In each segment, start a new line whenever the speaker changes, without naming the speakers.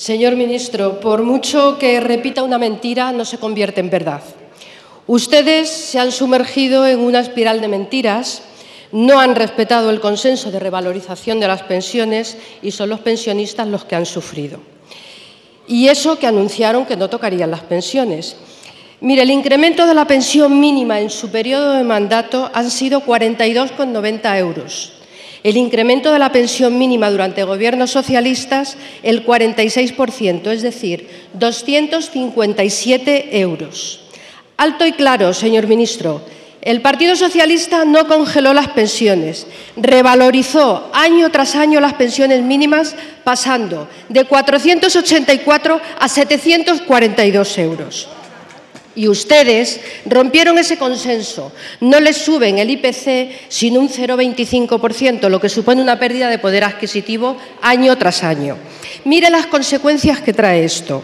Señor ministro, por mucho que repita una mentira, no se convierte en verdad. Ustedes se han sumergido en una espiral de mentiras, no han respetado el consenso de revalorización de las pensiones y son los pensionistas los que han sufrido. Y eso que anunciaron que no tocarían las pensiones. Mire, el incremento de la pensión mínima en su periodo de mandato han sido 42,90 euros el incremento de la pensión mínima durante gobiernos socialistas, el 46%, es decir, 257 euros. Alto y claro, señor ministro, el Partido Socialista no congeló las pensiones, revalorizó año tras año las pensiones mínimas, pasando de 484 a 742 euros. Y ustedes rompieron ese consenso. No les suben el IPC sino un 0,25%, lo que supone una pérdida de poder adquisitivo año tras año. Mire las consecuencias que trae esto.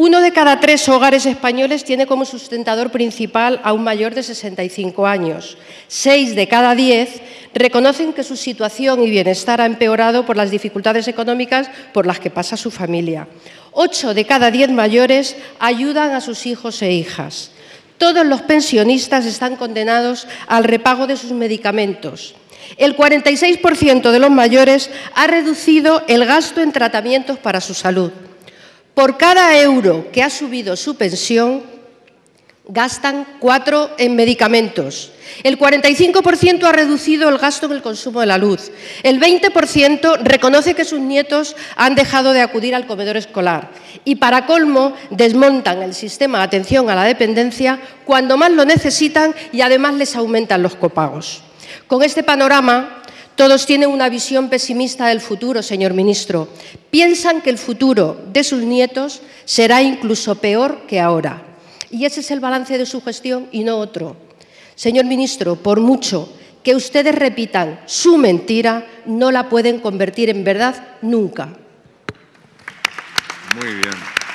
Uno de cada tres hogares españoles tiene como sustentador principal a un mayor de 65 años. Seis de cada diez reconocen que su situación y bienestar ha empeorado por las dificultades económicas por las que pasa su familia. Ocho de cada diez mayores ayudan a sus hijos e hijas. Todos los pensionistas están condenados al repago de sus medicamentos. El 46% de los mayores ha reducido el gasto en tratamientos para su salud. Por cada euro que ha subido su pensión, gastan cuatro en medicamentos. El 45% ha reducido el gasto en el consumo de la luz. El 20% reconoce que sus nietos han dejado de acudir al comedor escolar. Y para colmo, desmontan el sistema de atención a la dependencia cuando más lo necesitan y además les aumentan los copagos. Con este panorama, todos tienen una visión pesimista del futuro, señor ministro. Piensan que el futuro de sus nietos será incluso peor que ahora. Y ese es el balance de su gestión y no otro. Señor ministro, por mucho que ustedes repitan su mentira, no la pueden convertir en verdad nunca.
Muy bien.